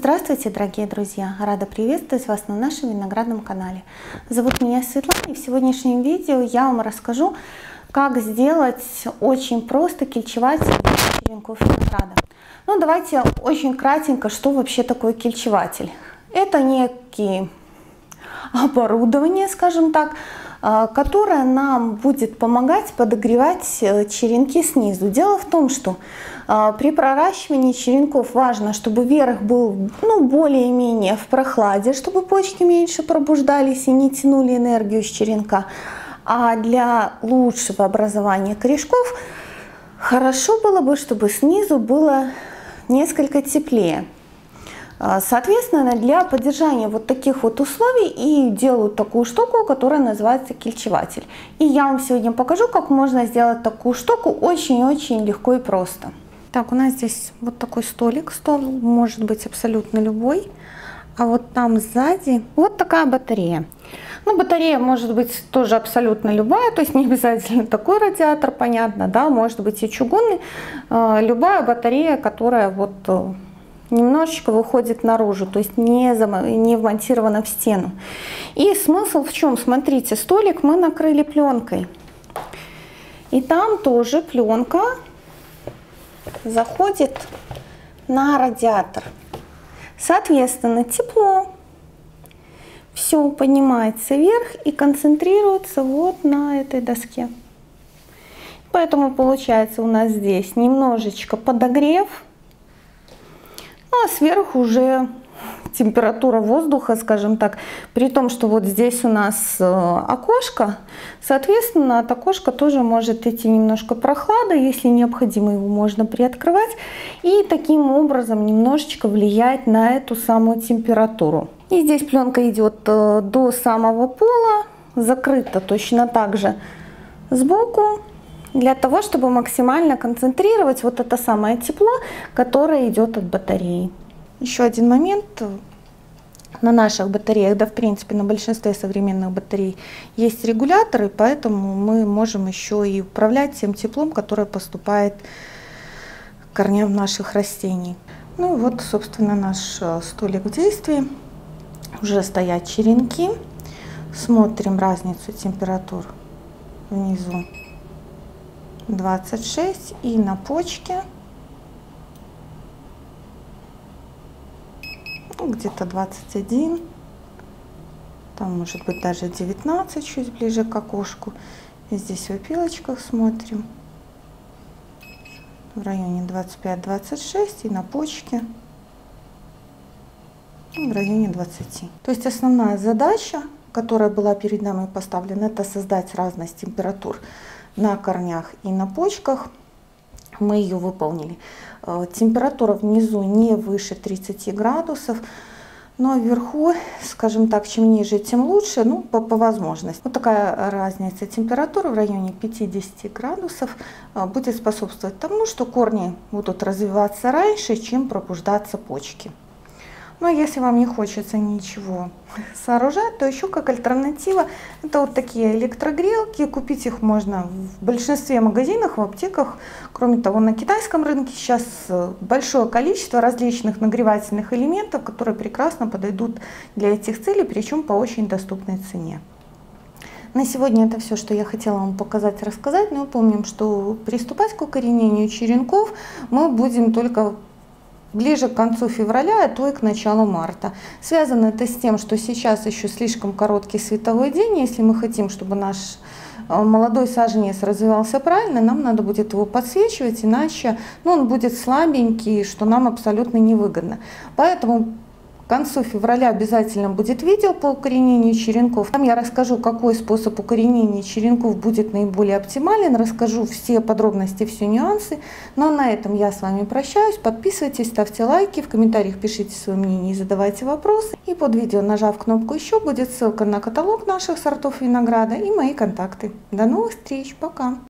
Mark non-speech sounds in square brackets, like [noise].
Здравствуйте, дорогие друзья! Рада приветствовать вас на нашем виноградном канале. Зовут меня Светлана, и в сегодняшнем видео я вам расскажу, как сделать очень просто кельчеватель винограда. Ну, давайте очень кратенько, что вообще такое кельчеватель. Это некие оборудование, скажем так, а, которое нам будет помогать подогревать э, черенки снизу. Дело в том, что а, при проращивании черенков важно, чтобы верх был ну, более-менее в прохладе, чтобы почки меньше пробуждались и не тянули энергию с черенка. А для лучшего образования корешков хорошо было бы, чтобы снизу было несколько теплее. А, соответственно, для поддержания вот таких вот условий и делают такую штуку, которая называется кельчеватель. И я вам сегодня покажу, как можно сделать такую штуку очень-очень легко и просто. Так, у нас здесь вот такой столик, стол может быть абсолютно любой. А вот там сзади вот такая батарея. Ну, батарея может быть тоже абсолютно любая, то есть не обязательно такой радиатор, понятно, да, может быть и чугунный. А, любая батарея, которая вот э, немножечко выходит наружу, то есть не, не вмонтирована в стену. И смысл в чем? Смотрите, столик мы накрыли пленкой. И там тоже пленка заходит на радиатор. Соответственно, тепло все поднимается вверх и концентрируется вот на этой доске. Поэтому получается у нас здесь немножечко подогрев, а сверху уже температура воздуха, скажем так, при том, что вот здесь у нас э, окошко, соответственно, от окошка тоже может идти немножко прохлада, если необходимо, его можно приоткрывать и таким образом немножечко влиять на эту самую температуру. И здесь пленка идет э, до самого пола, закрыта точно так же сбоку, для того, чтобы максимально концентрировать вот это самое тепло, которое идет от батареи. Еще один момент. На наших батареях, да в принципе на большинстве современных батарей есть регуляторы, поэтому мы можем еще и управлять тем теплом, которое поступает к корням наших растений. Ну вот, собственно, наш э, столик в действии. Уже стоят черенки. Смотрим разницу температур внизу 26 и на почке ну, где-то 21 там может быть даже 19 чуть ближе к окошку. И здесь в опилочках смотрим. В районе 25-26 и на почке в районе 20 то есть основная задача которая была перед нами поставлена это создать разность температур на корнях и на почках мы ее выполнили. Э, температура внизу не выше 30 градусов, но вверху, скажем так, чем ниже, тем лучше, ну, по, по возможности. Вот такая разница температуры в районе 50 градусов э, будет способствовать тому, что корни будут развиваться раньше, чем пробуждаться почки. Но если вам не хочется ничего [laughs] сооружать, то еще как альтернатива это вот такие электрогрелки. Купить их можно в большинстве магазинах, в аптеках. Кроме того, на китайском рынке сейчас э, большое количество различных нагревательных элементов, которые прекрасно подойдут для этих целей, причем по очень доступной цене. На сегодня это все, что я хотела вам показать рассказать. Но помним, что приступать к укоренению черенков мы будем только ближе к концу февраля, а то и к началу марта. Связано это с тем, что сейчас еще слишком короткий световой день. Если мы хотим, чтобы наш э, молодой саженец развивался правильно, нам надо будет его подсвечивать, иначе ну, он будет слабенький, что нам абсолютно невыгодно. Поэтому концу февраля обязательно будет видео по укоренению черенков. Там я расскажу, какой способ укоренения черенков будет наиболее оптимален. Расскажу все подробности, все нюансы. Но на этом я с вами прощаюсь. Подписывайтесь, ставьте лайки, в комментариях пишите свое мнение и задавайте вопросы. И под видео, нажав кнопку «Еще», будет ссылка на каталог наших сортов винограда и мои контакты. До новых встреч, пока!